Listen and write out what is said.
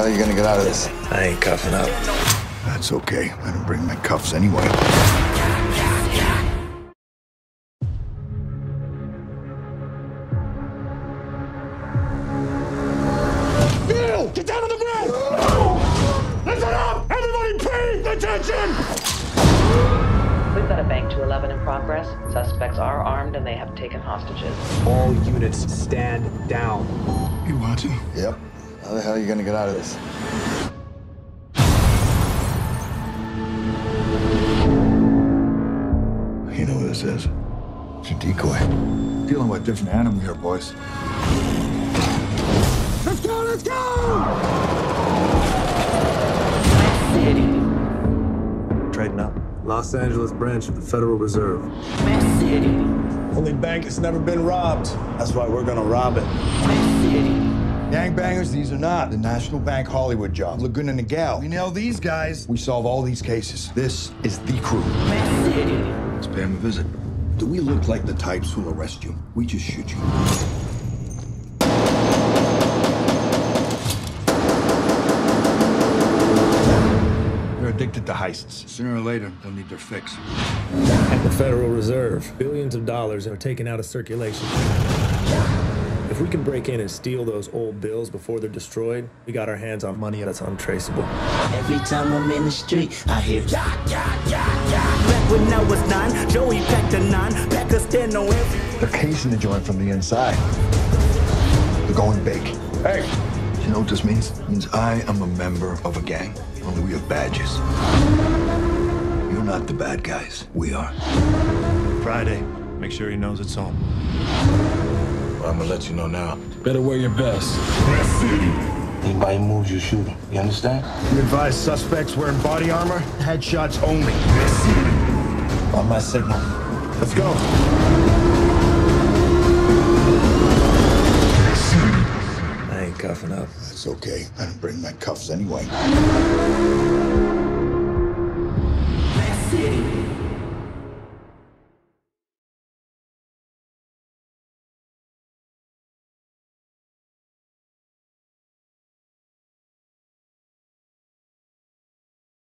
hell are you gonna get out of this? I ain't cuffing up. That's okay. I didn't bring my cuffs anyway. Neil, get down on the ground! Listen up! Everybody pay attention! We've got a bank 211 in progress. Suspects are armed and they have taken hostages. All units stand down. You watching? Yep. How the hell are you gonna get out of this? You know what this is? It's a decoy. Dealing with a different animal here, boys. Let's go, let's go! City. Trading up. Los Angeles branch of the Federal Reserve. City. Only bank that's never been robbed. That's why we're gonna rob it. Gangbangers, these are not the National Bank Hollywood job. Laguna Niguel. We nail these guys, we solve all these cases. This is the crew. Let's pay him a visit. Do we look like the types who'll arrest you? We just shoot you. They're addicted to heists. Sooner or later, they'll need their fix. At the Federal Reserve, billions of dollars are taken out of circulation. If we can break in and steal those old bills before they're destroyed, we got our hands on money that's untraceable. Every time I'm in the street, I hear ya, ya, ya, ya. Back when I was nine, Joey packed a nine, back a stand on every. They're casing the joint from the inside. They're going big. Hey! You know what this means? It means I am a member of a gang. Only we have badges. You're not the bad guys. We are. Friday. Make sure he knows it's home. I'm gonna let you know now. Better wear your best. Anybody moves, you shoot him. You understand? You advise suspects wearing body armor, headshots only. On my signal. Let's go. I ain't cuffing up. That's okay. I didn't bring my cuffs anyway. City.